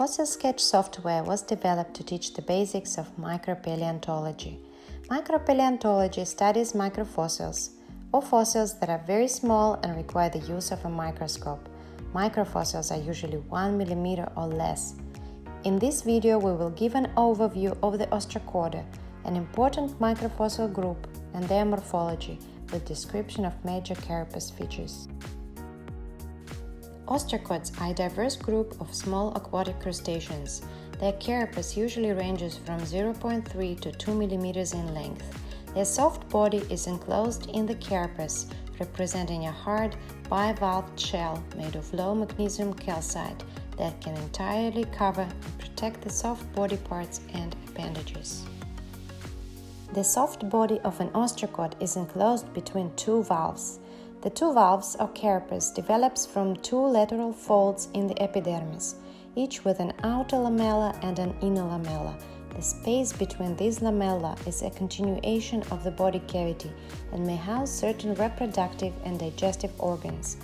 FossilSketch software was developed to teach the basics of micropaleontology. Micropaleontology studies microfossils, or fossils that are very small and require the use of a microscope. Microfossils are usually 1 mm or less. In this video, we will give an overview of the Ostracoda, an important microfossil group, and their morphology, with description of major carapace features. Ostracods are a diverse group of small aquatic crustaceans. Their carapace usually ranges from 0.3 to 2 mm in length. Their soft body is enclosed in the carapace, representing a hard, bivalved shell made of low magnesium calcite that can entirely cover and protect the soft body parts and appendages. The soft body of an ostracod is enclosed between two valves. The two valves or carapace develops from two lateral folds in the epidermis, each with an outer lamella and an inner lamella. The space between these lamella is a continuation of the body cavity and may house certain reproductive and digestive organs.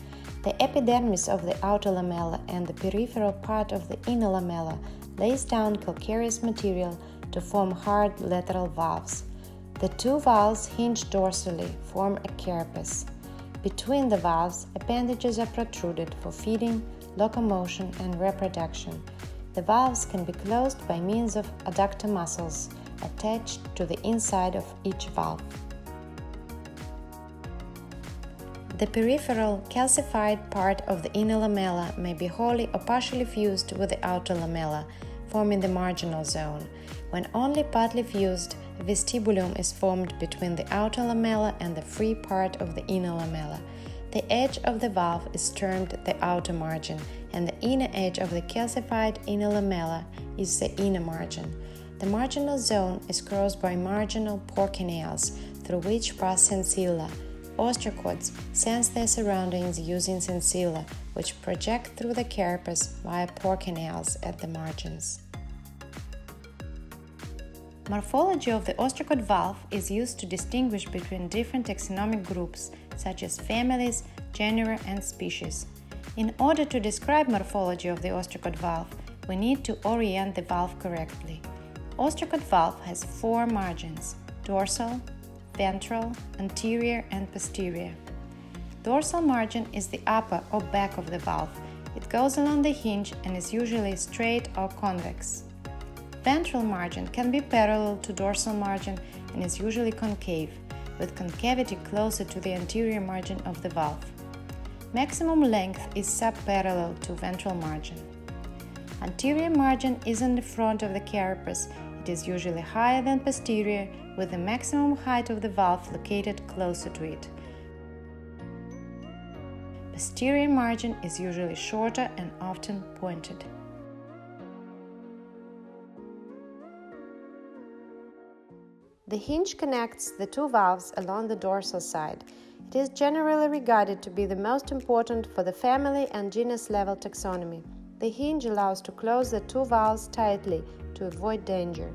The epidermis of the outer lamella and the peripheral part of the inner lamella lays down calcareous material to form hard lateral valves. The two valves hinge dorsally, form a carapace. Between the valves, appendages are protruded for feeding, locomotion, and reproduction. The valves can be closed by means of adductor muscles attached to the inside of each valve. The peripheral calcified part of the inner lamella may be wholly or partially fused with the outer lamella, forming the marginal zone. When only partly fused, a vestibulum is formed between the outer lamella and the free part of the inner lamella. The edge of the valve is termed the outer margin, and the inner edge of the calcified inner lamella is the inner margin. The marginal zone is crossed by marginal pore canals through which pass sensilla. Ostracods sense their surroundings using sensilla, which project through the carapace via pore canals at the margins. Morphology of the ostracod valve is used to distinguish between different taxonomic groups, such as families, genera, and species. In order to describe morphology of the ostracod valve, we need to orient the valve correctly. Ostracod valve has four margins dorsal, ventral, anterior, and posterior. Dorsal margin is the upper or back of the valve. It goes along the hinge and is usually straight or convex. Ventral margin can be parallel to dorsal margin and is usually concave, with concavity closer to the anterior margin of the valve. Maximum length is subparallel to ventral margin. Anterior margin is in the front of the carapace. It is usually higher than posterior, with the maximum height of the valve located closer to it. Posterior margin is usually shorter and often pointed. The hinge connects the two valves along the dorsal side. It is generally regarded to be the most important for the family and genus level taxonomy. The hinge allows to close the two valves tightly to avoid danger.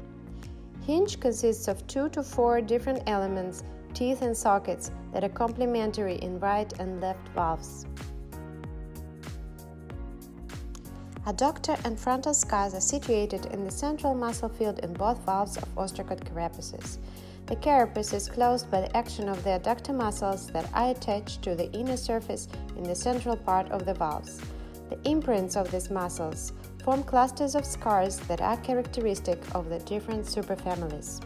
Hinge consists of two to four different elements, teeth and sockets that are complementary in right and left valves. Adductor and frontal scars are situated in the central muscle field in both valves of ostracod carapaces. The carapace is closed by the action of the adductor muscles that are attached to the inner surface in the central part of the valves. The imprints of these muscles form clusters of scars that are characteristic of the different superfamilies.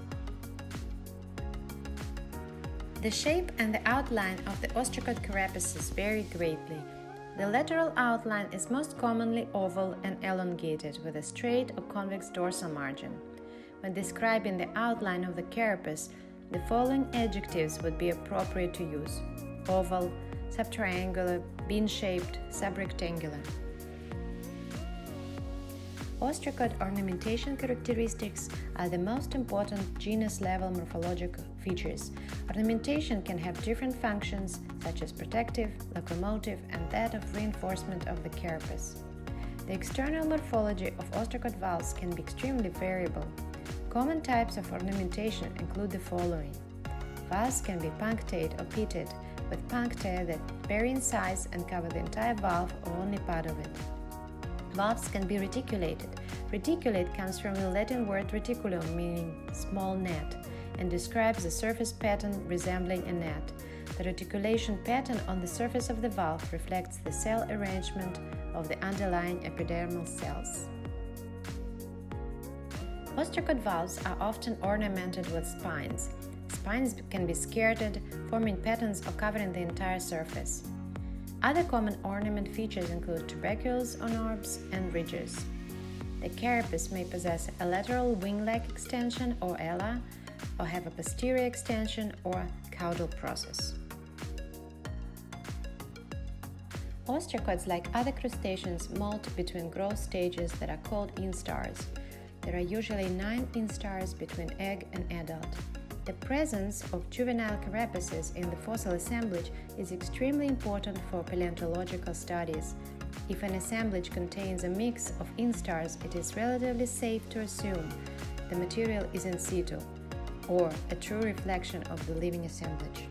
The shape and the outline of the ostracod carapaces vary greatly. The lateral outline is most commonly oval and elongated with a straight or convex dorsal margin. When describing the outline of the carapace, the following adjectives would be appropriate to use oval, subtriangular, bean shaped, subrectangular. Ostracod ornamentation characteristics are the most important genus level morphological features. Ornamentation can have different functions, such as protective, locomotive, and that of reinforcement of the carapace. The external morphology of ostracod valves can be extremely variable. Common types of ornamentation include the following. Valves can be punctate or pitted, with punctae that vary in size and cover the entire valve or only part of it. Valves can be reticulated. Reticulate comes from the Latin word reticulum, meaning small net, and describes a surface pattern resembling a net. The reticulation pattern on the surface of the valve reflects the cell arrangement of the underlying epidermal cells. Ostracod valves are often ornamented with spines. Spines can be skirted, forming patterns or covering the entire surface. Other common ornament features include tubercles on orbs and ridges. The carapace may possess a lateral wing-like extension or ala, or have a posterior extension or caudal process. Ostracods, like other crustaceans, molt between growth stages that are called instars. There are usually nine instars between egg and adult. The presence of juvenile carapaces in the fossil assemblage is extremely important for paleontological studies. If an assemblage contains a mix of instars, it is relatively safe to assume the material is in situ, or a true reflection of the living assemblage.